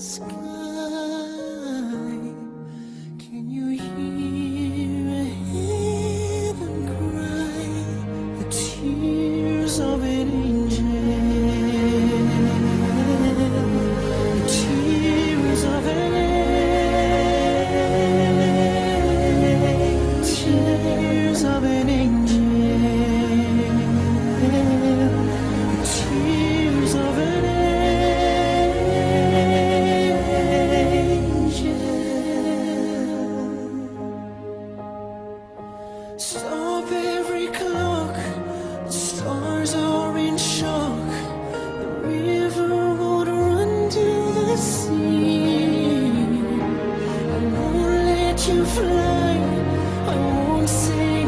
sky. Stop every clock, the stars are in shock. The river would run to the sea. I won't let you fly, I won't say.